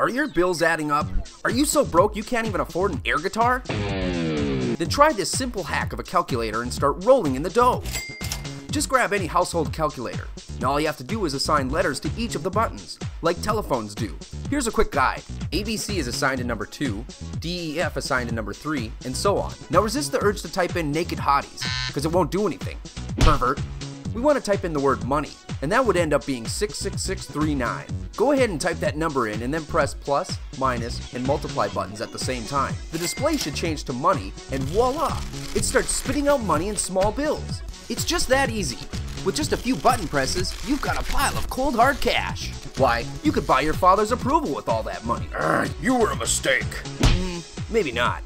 Are your bills adding up? Are you so broke you can't even afford an air guitar? Then try this simple hack of a calculator and start rolling in the dough. Just grab any household calculator. Now all you have to do is assign letters to each of the buttons, like telephones do. Here's a quick guide. ABC is assigned to number 2, DEF assigned to number 3, and so on. Now resist the urge to type in naked hotties, because it won't do anything. Pervert. We want to type in the word money, and that would end up being 66639. Go ahead and type that number in and then press plus, minus, and multiply buttons at the same time. The display should change to money, and voila! It starts spitting out money in small bills. It's just that easy. With just a few button presses, you've got a pile of cold hard cash. Why, you could buy your father's approval with all that money. Uh, you were a mistake. Mm, maybe not.